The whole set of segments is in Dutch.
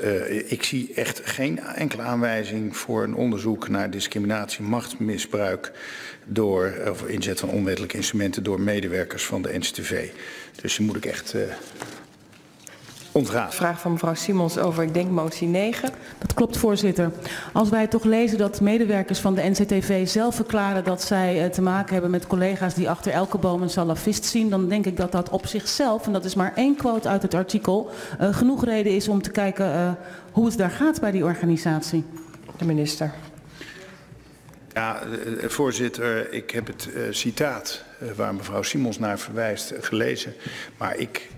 Uh, ik zie echt geen enkele aanwijzing voor een onderzoek naar discriminatie, machtsmisbruik door, of inzet van onwettelijke instrumenten door medewerkers van de NCTV. Dus die moet ik echt uh, ontraden. Vraag van mevrouw Simons over, ik denk, motie 9. Dat klopt, voorzitter. Als wij toch lezen dat medewerkers van de NCTV zelf verklaren dat zij uh, te maken hebben met collega's die achter elke boom een salafist zien, dan denk ik dat dat op zichzelf, en dat is maar één quote uit het artikel, uh, genoeg reden is om te kijken uh, hoe het daar gaat bij die organisatie. De minister. Ja, voorzitter, ik heb het uh, citaat waar mevrouw Simons naar verwijst uh, gelezen. Maar ik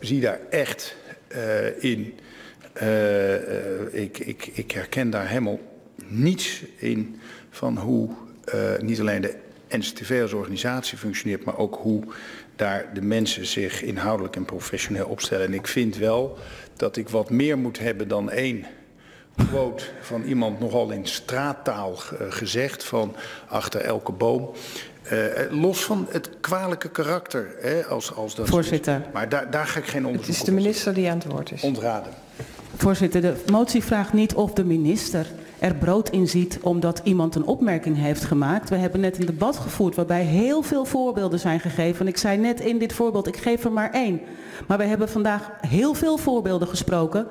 zie daar echt in, ik, ik, ik herken daar helemaal niets in van hoe niet alleen de NCTV als organisatie functioneert, maar ook hoe daar de mensen zich inhoudelijk en professioneel opstellen. En ik vind wel dat ik wat meer moet hebben dan één quote van iemand nogal in straattaal uh, gezegd van achter elke boom. Uh, los van het kwalijke karakter. Hè, als, als dat Voorzitter. Is. Maar daar, daar ga ik geen onderzoek Het is de minister die aan het woord is. Ontraden. Voorzitter, de motie vraagt niet of de minister er brood in ziet omdat iemand een opmerking heeft gemaakt. We hebben net een debat gevoerd waarbij heel veel voorbeelden zijn gegeven. En ik zei net in dit voorbeeld, ik geef er maar één. Maar we hebben vandaag heel veel voorbeelden gesproken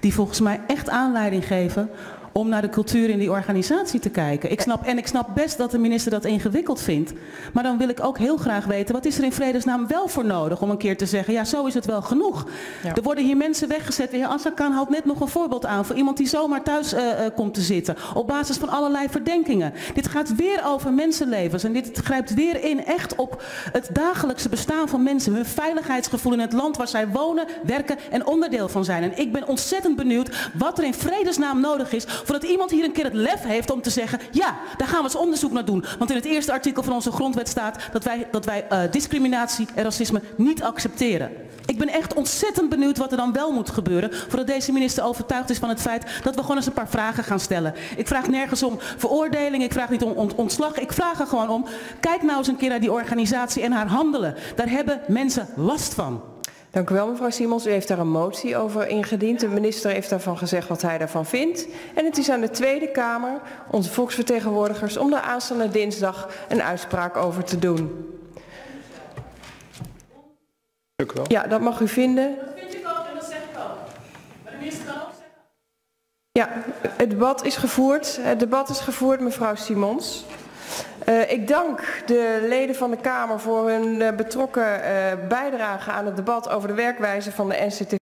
die volgens mij echt aanleiding geven om naar de cultuur in die organisatie te kijken. Ik snap, en ik snap best dat de minister dat ingewikkeld vindt. Maar dan wil ik ook heel graag weten, wat is er in vredesnaam wel voor nodig om een keer te zeggen, ja zo is het wel genoeg. Ja. Er worden hier mensen weggezet. De heer Assakan haalt net nog een voorbeeld aan voor iemand die zomaar thuis uh, uh, komt te zitten. Op basis van allerlei verdenkingen. Dit gaat weer over mensenlevens en dit grijpt weer in echt op het dagelijkse bestaan van mensen. Hun veiligheidsgevoel in het land waar zij wonen, werken en onderdeel van zijn. En ik ben ontzettend benieuwd wat er in vredesnaam nodig is voordat iemand hier een keer het lef heeft om te zeggen, ja, daar gaan we eens onderzoek naar doen. Want in het eerste artikel van onze grondwet staat dat wij, dat wij uh, discriminatie en racisme niet accepteren. Ik ben echt ontzettend benieuwd wat er dan wel moet gebeuren voordat deze minister overtuigd is van het feit dat we gewoon eens een paar vragen gaan stellen. Ik vraag nergens om veroordeling, ik vraag niet om ont ontslag, ik vraag er gewoon om, kijk nou eens een keer naar die organisatie en haar handelen. Daar hebben mensen last van. Dank u wel mevrouw Simons. U heeft daar een motie over ingediend. De minister heeft daarvan gezegd wat hij daarvan vindt. En het is aan de Tweede Kamer, onze volksvertegenwoordigers, om daar aanstaande dinsdag een uitspraak over te doen. Dank u wel. Ja, dat mag u vinden. Dat vind ik ook en dat zeg ik ook. Maar de minister kan ook zeggen. Ja, het debat is gevoerd. Het debat is gevoerd, mevrouw Simons. Uh, ik dank de leden van de Kamer voor hun uh, betrokken uh, bijdrage aan het debat over de werkwijze van de NCT.